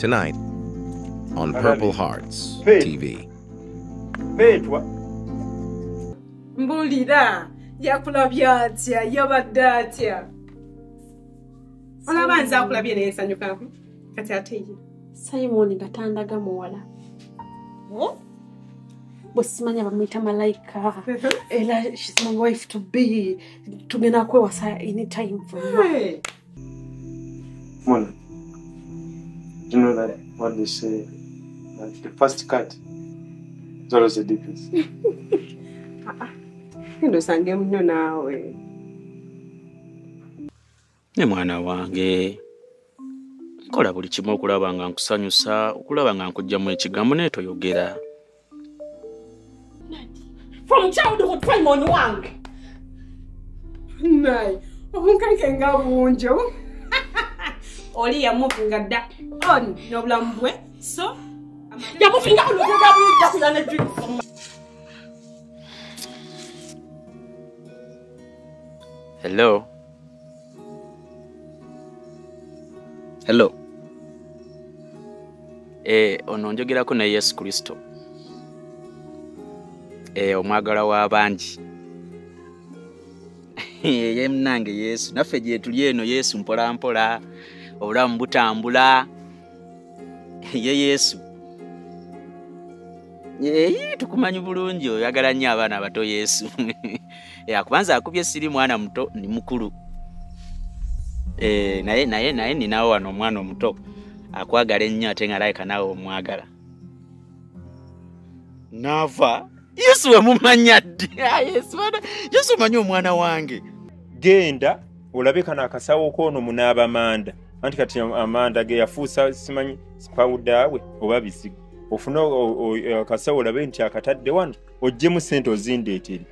Tonight on Purple Hearts. TV. mbulira yakulabya atya yabadde atya? Olaba nze akulabye nensanyukaku kati ate ye. Simoni nga tandaga muwala bwe simanya bamwita malayika era shes my wife to be. Tugenda kwewasa anytime from. Hey. They say that the first cut is always the deepest genda osange muno naawe ne mwana wange nkola buli kimu okulaba nga nkusanyusa okulaba nga nkugjamu ekigambo naye toyogera. From childhood simon wange naye obunkanke nga bunjo oli yamuvinga dda. On n'obulamu bwe so yamufinga olugegabujjakula ne drinks. Hello? Hello? Eh, ono njogerako ne yesu kristo. Eh, omwagala w'abangi ye munange yesu. Naffe gye tuli eno yesu mpolampola obulamu butambula. Ye yesu. Eyi tukumanyi bulungi oyagala nnyo abaana abato yesu. Akubanza akubye siri mwana muto ni mukulu. Eh, naye naye naye ninawo wano omwana omuto akwagala ennyo ate nga layika naawe omwagala. Naava yesu wemumanya ddi? Ah, yesu omanyi omwana wange. Genda olabe kano akasawo koono munaaba manda anti kati amanda ge yafuusa simanyi sipawudaawe oba bisigo. Ofune akasawo olabe nti akatadde wano oggyemu sente ozindeetere